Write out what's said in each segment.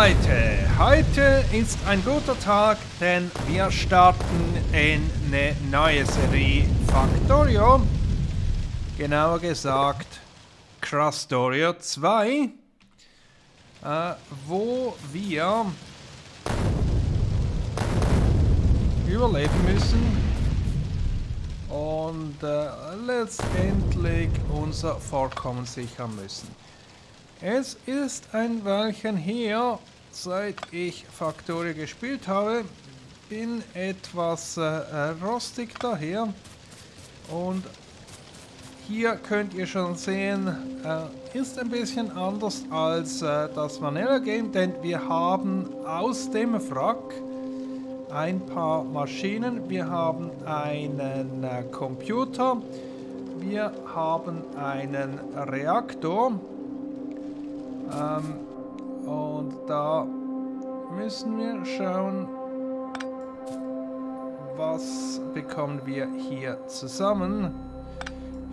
Leute, heute ist ein guter Tag, denn wir starten in eine neue Serie Factorio. Genauer gesagt Crastorio 2, äh, wo wir überleben müssen und äh, letztendlich unser Vorkommen sichern müssen. Es ist ein Weilchen her, seit ich Factorio gespielt habe. Bin etwas äh, rostig daher. Und hier könnt ihr schon sehen, äh, ist ein bisschen anders als äh, das Vanilla Game, denn wir haben aus dem Wrack ein paar Maschinen, wir haben einen äh, Computer, wir haben einen Reaktor ähm, und da müssen wir schauen, was bekommen wir hier zusammen.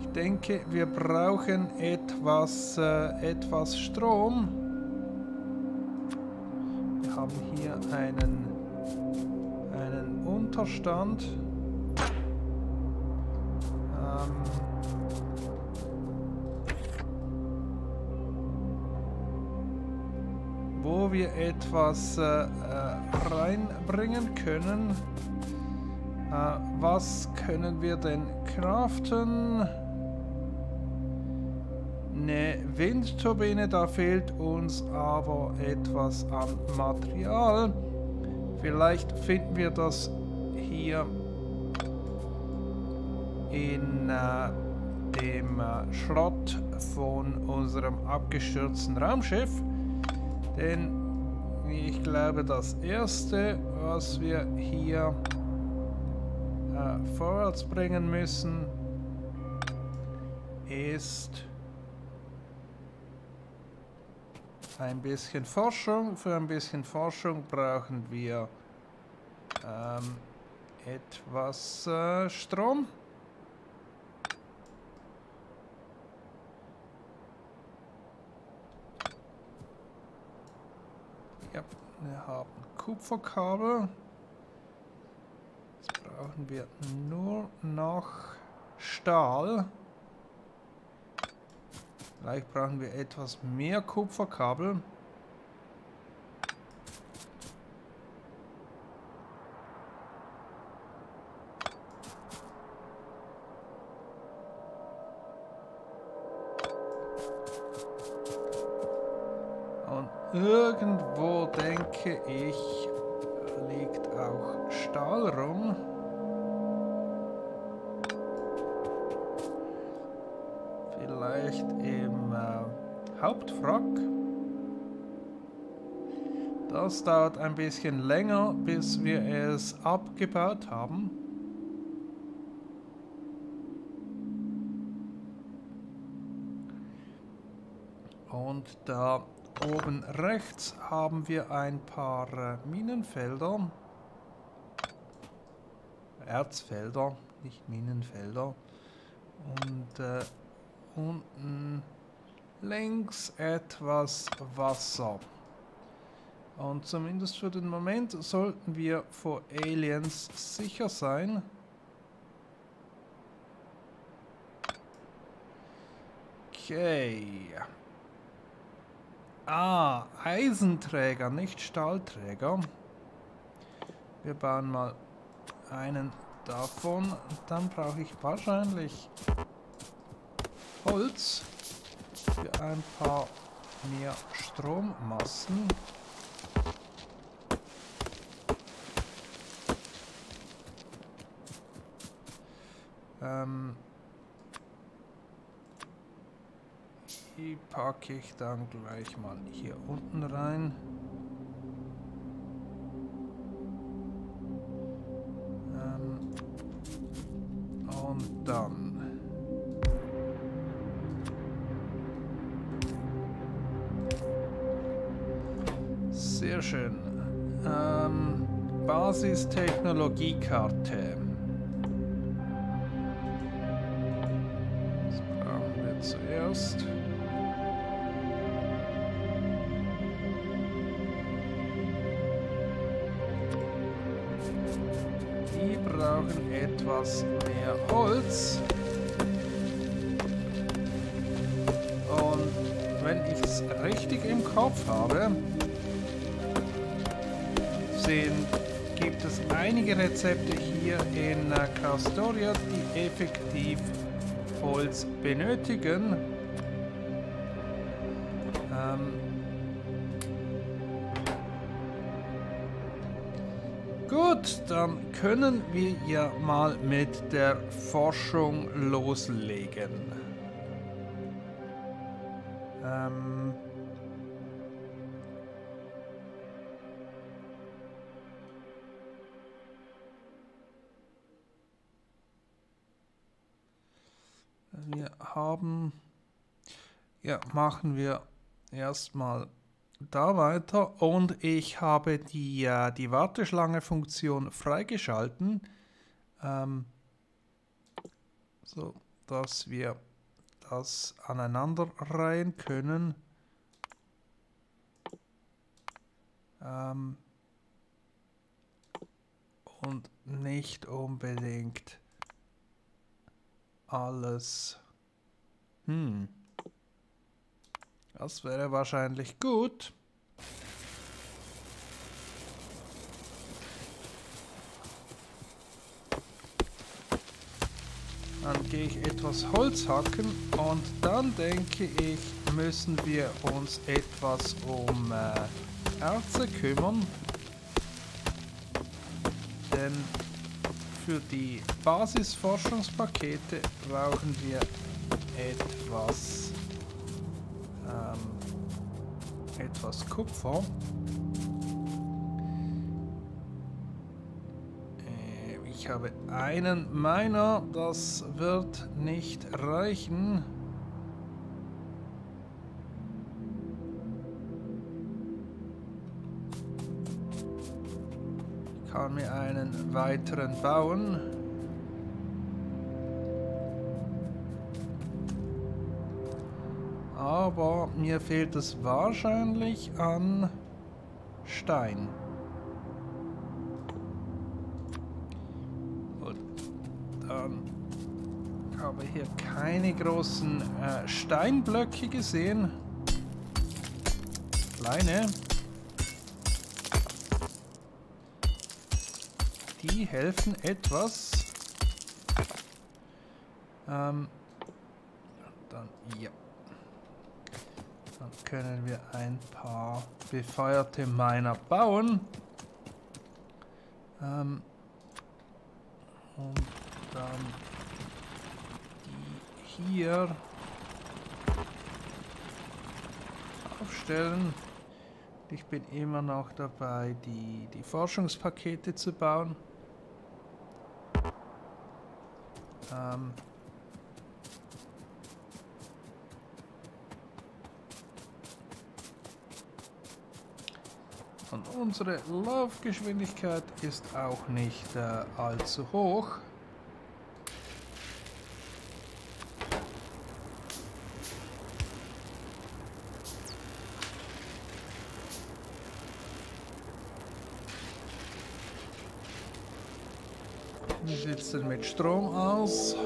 Ich denke, wir brauchen etwas, äh, etwas Strom. Wir haben hier einen, einen Unterstand. Wir etwas äh, äh, reinbringen können. Äh, was können wir denn craften? Eine Windturbine, da fehlt uns aber etwas an Material. Vielleicht finden wir das hier in äh, dem äh, Schrott von unserem abgestürzten Raumschiff. Denn ich glaube, das erste, was wir hier äh, vorwärts bringen müssen, ist ein bisschen Forschung. Für ein bisschen Forschung brauchen wir ähm, etwas äh, Strom. Wir haben Kupferkabel. Jetzt brauchen wir nur noch Stahl. Vielleicht brauchen wir etwas mehr Kupferkabel. Irgendwo, denke ich, liegt auch Stahl rum. Vielleicht im äh, Hauptwrack. Das dauert ein bisschen länger, bis wir es abgebaut haben. Und da Oben rechts haben wir ein paar äh, Minenfelder. Erzfelder, nicht Minenfelder. Und äh, unten links etwas Wasser. Und zumindest für den Moment sollten wir vor Aliens sicher sein. Okay. Ah, Eisenträger, nicht Stahlträger. Wir bauen mal einen davon. Dann brauche ich wahrscheinlich Holz für ein paar mehr Strommassen. Ähm, Die packe ich dann gleich mal hier unten rein. Ähm und dann... Sehr schön. Ähm, Basistechnologiekarte. Kopf habe, sehen, gibt es einige Rezepte hier in Castoria, die effektiv Holz benötigen. Ähm Gut, dann können wir ja mal mit der Forschung loslegen. Wir haben, ja, machen wir erstmal da weiter und ich habe die, äh, die Warteschlange-Funktion freigeschalten, ähm, so dass wir das aneinander reihen können. Ähm, und nicht unbedingt alles. Hm. Das wäre wahrscheinlich gut. Dann gehe ich etwas Holz hacken und dann denke ich, müssen wir uns etwas um äh, Erze kümmern. Denn für die Basisforschungspakete brauchen wir etwas, ähm, etwas Kupfer. Äh, ich habe einen meiner, das wird nicht reichen. Kann mir einen weiteren bauen. Aber mir fehlt es wahrscheinlich an Stein. Gut, dann habe ich hier keine großen äh, Steinblöcke gesehen. Kleine. Die helfen etwas. Ähm, dann, ja. Dann können wir ein paar befeuerte Miner bauen. Ähm, und dann die hier aufstellen. Ich bin immer noch dabei, die, die Forschungspakete zu bauen. Ähm Und unsere Laufgeschwindigkeit ist auch nicht äh, allzu hoch. Wie sieht es denn mit Strom aus?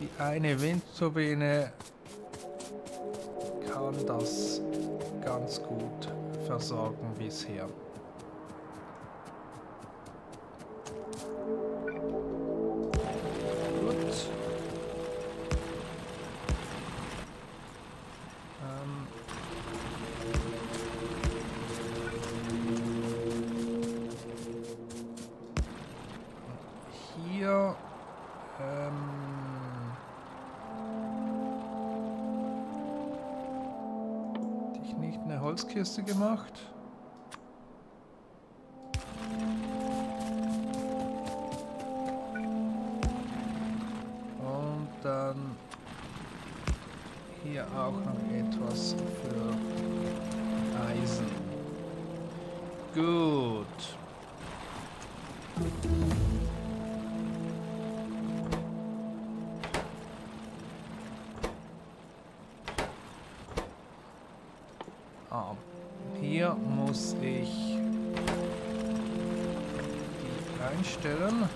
Die eine Windturbine kann das ganz gut versorgen bisher. Hier auch noch etwas für Eisen. Gut. Ah, hier muss ich einstellen.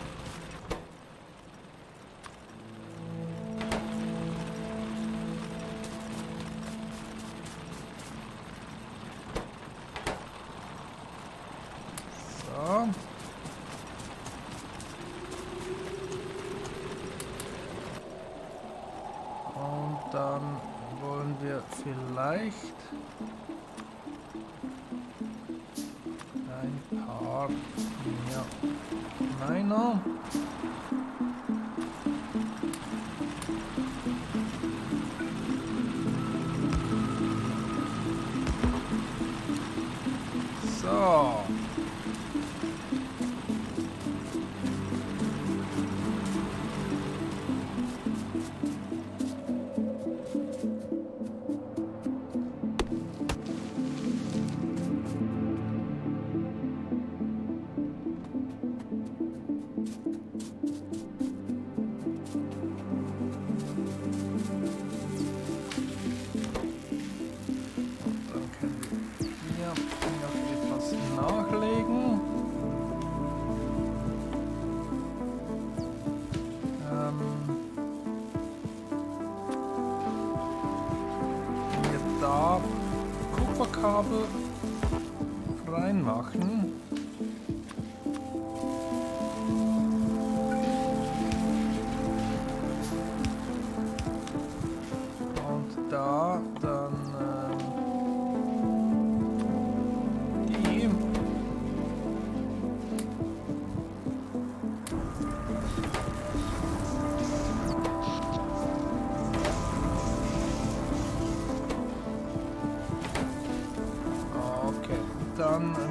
So. Und dann wollen wir vielleicht ein paar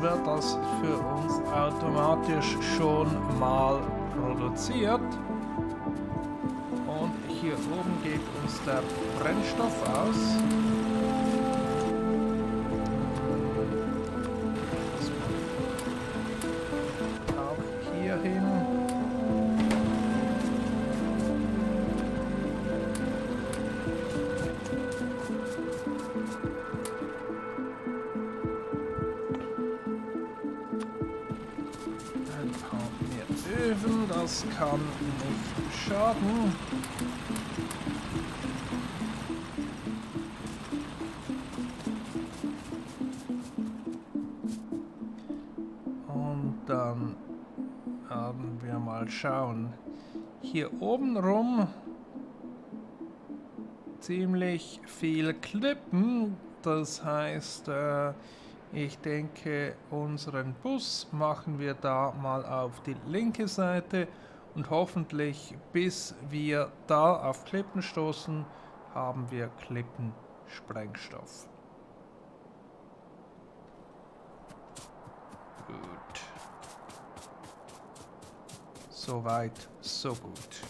wird das für uns automatisch schon mal produziert. Und hier oben geht uns der Brennstoff aus. Öfen, das kann nicht schaden. Und dann haben wir mal schauen. Hier oben rum ziemlich viel Klippen. Das heißt, äh, ich denke, unseren Bus machen wir da mal auf die linke Seite und hoffentlich, bis wir da auf Klippen stoßen, haben wir Klippensprengstoff. Gut. Soweit, so gut.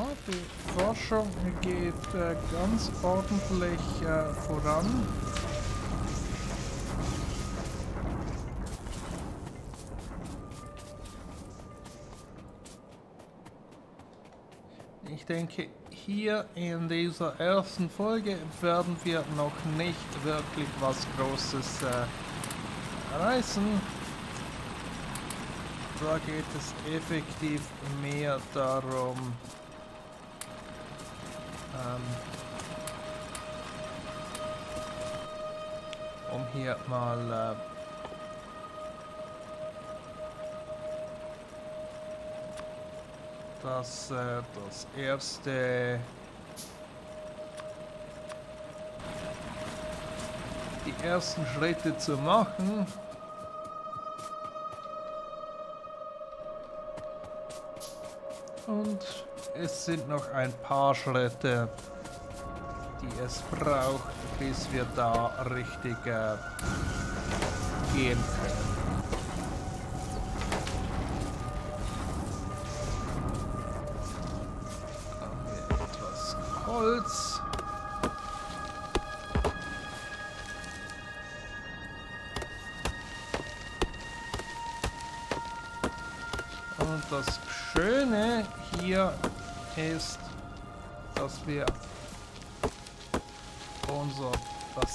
Ja, die Forschung geht äh, ganz ordentlich äh, voran. Ich denke, hier in dieser ersten Folge werden wir noch nicht wirklich was Großes äh, reißen. Da geht es effektiv mehr darum, ähm, um hier mal äh, das, äh, das erste die ersten Schritte zu machen. Und es sind noch ein paar Schritte, die es braucht, bis wir da richtig äh, gehen können. Holz.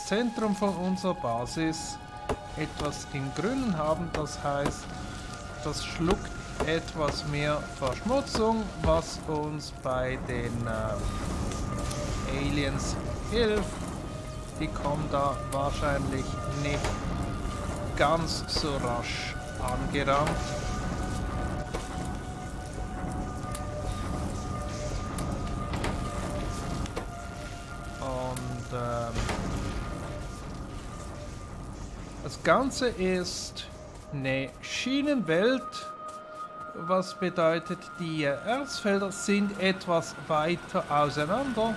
Zentrum von unserer Basis etwas in Grün haben. Das heißt, das schluckt etwas mehr Verschmutzung, was uns bei den äh, Aliens hilft. Die kommen da wahrscheinlich nicht ganz so rasch angerannt. Ganze ist eine Schienenwelt, was bedeutet, die Erzfelder sind etwas weiter auseinander,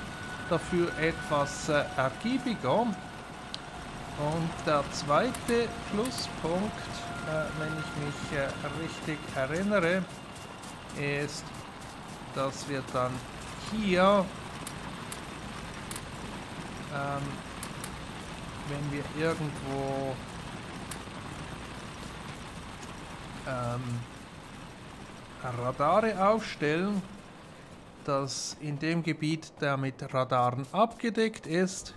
dafür etwas äh, ergiebiger. Und der zweite Pluspunkt, äh, wenn ich mich äh, richtig erinnere, ist, dass wir dann hier, ähm, wenn wir irgendwo ähm, Radare aufstellen, dass in dem Gebiet, der mit Radaren abgedeckt ist,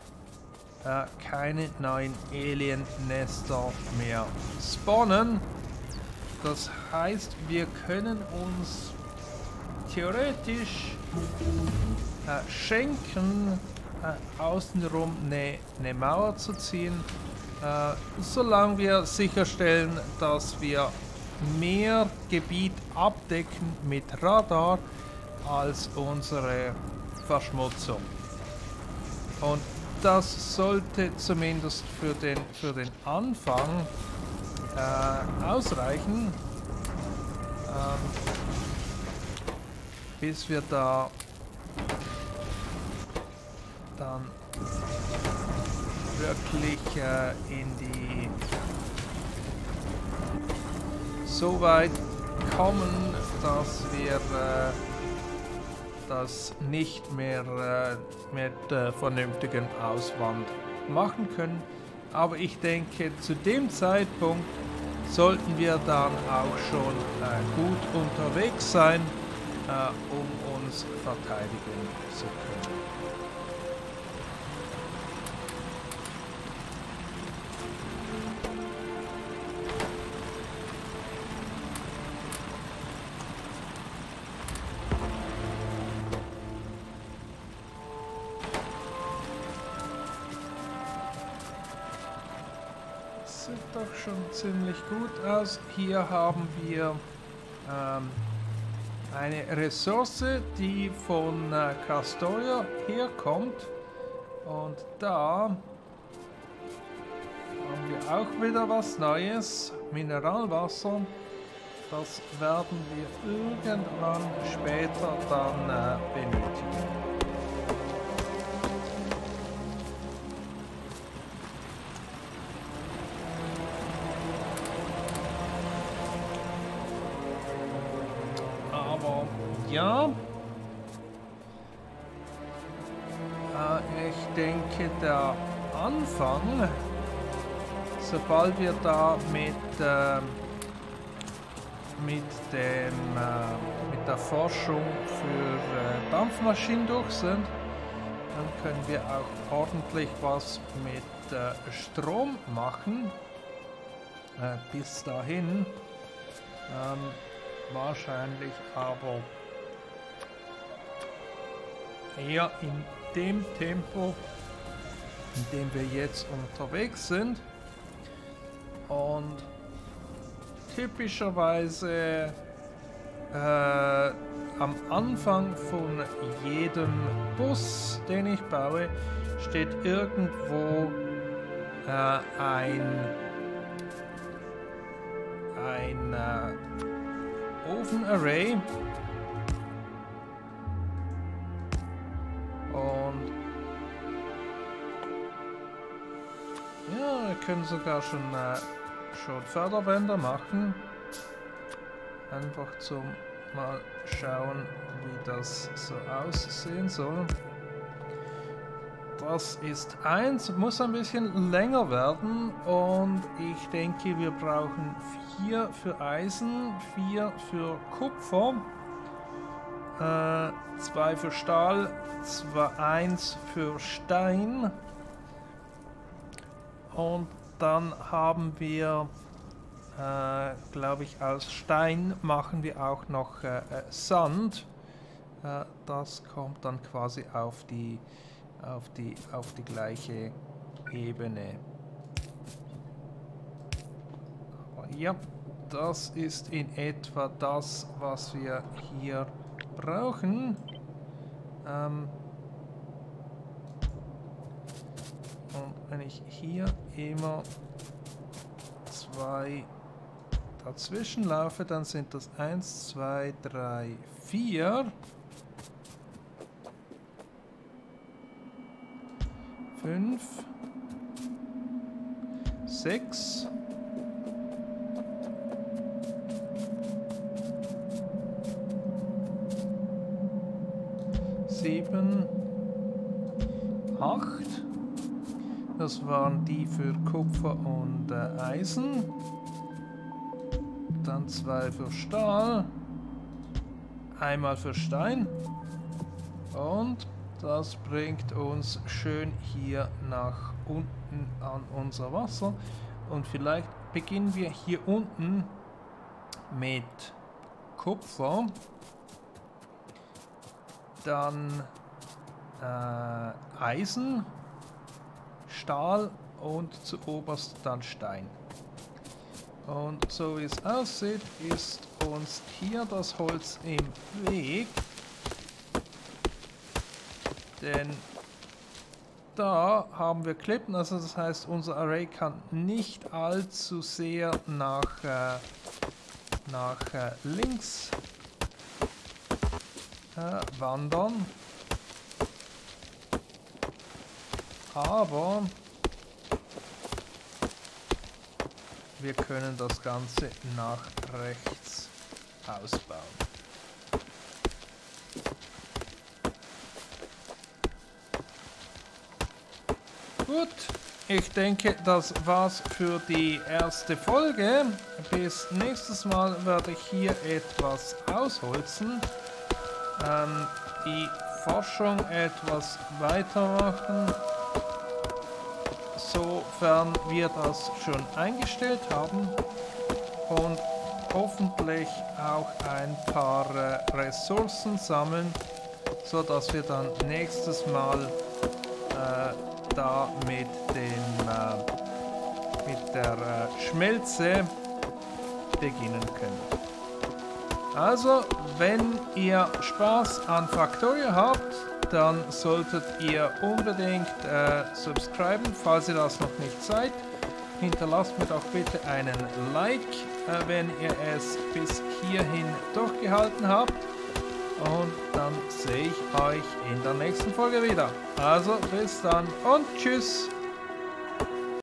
äh, keine neuen Alien-Nester mehr spawnen. Das heißt, wir können uns theoretisch äh, schenken, äh, außenrum eine ne Mauer zu ziehen, äh, solange wir sicherstellen, dass wir mehr Gebiet abdecken mit Radar als unsere Verschmutzung. Und das sollte zumindest für den, für den Anfang äh, ausreichen, ähm, bis wir da dann wirklich äh, in die so weit kommen, dass wir äh, das nicht mehr äh, mit äh, vernünftigen Auswand machen können. Aber ich denke, zu dem Zeitpunkt sollten wir dann auch schon äh, gut unterwegs sein, äh, um uns verteidigen zu können. Ziemlich gut aus. Hier haben wir ähm, eine Ressource, die von äh, Castoria herkommt. Und da haben wir auch wieder was Neues. Mineralwasser. Das werden wir irgendwann später dann äh, benötigen. Sobald wir da mit, äh, mit, dem, äh, mit der Forschung für äh, Dampfmaschinen durch sind, dann können wir auch ordentlich was mit äh, Strom machen. Äh, bis dahin ähm, wahrscheinlich aber eher in dem Tempo, in dem wir jetzt unterwegs sind. Und typischerweise äh, am Anfang von jedem Bus, den ich baue, steht irgendwo äh, ein, ein äh, Ofenarray. Und ja, wir können sogar schon, äh, schon Förderbänder machen. Einfach zum mal schauen, wie das so aussehen soll. das ist eins, muss ein bisschen länger werden und ich denke, wir brauchen vier für Eisen, vier für Kupfer, äh, zwei für Stahl, zwei, eins für Stein und dann haben wir, äh, glaube ich, aus Stein machen wir auch noch äh, äh Sand. Äh, das kommt dann quasi auf die auf die, auf die gleiche Ebene. Ja, das ist in etwa das, was wir hier brauchen. Ähm und wenn ich hier immer zwei dazwischen laufe, dann sind das 1, 2, 3, 4. fünf, sechs, sieben, acht. Das waren die für Kupfer und äh, Eisen. Dann zwei für Stahl. Einmal für Stein. Und das bringt uns schön hier nach unten an unser Wasser. Und vielleicht beginnen wir hier unten mit Kupfer. Dann äh, Eisen, Stahl und zu oberst dann Stein. Und so wie es aussieht, ist uns hier das Holz im Weg. Denn da haben wir Klippen, also das heißt, unser Array kann nicht allzu sehr nach, äh, nach äh, links äh, wandern. Aber wir können das Ganze nach rechts ausbauen. Gut, ich denke, das war's für die erste Folge. Bis nächstes Mal werde ich hier etwas ausholzen, ähm, die Forschung etwas weitermachen, sofern wir das schon eingestellt haben und hoffentlich auch ein paar äh, Ressourcen sammeln, so dass wir dann nächstes Mal äh, da mit, dem, äh, mit der äh, Schmelze beginnen können. Also, wenn ihr Spaß an Factorio habt, dann solltet ihr unbedingt äh, subscriben, falls ihr das noch nicht seid. Hinterlasst mir doch bitte einen Like, äh, wenn ihr es bis hierhin durchgehalten habt. Und dann sehe ich euch in der nächsten Folge wieder. Also bis dann und tschüss.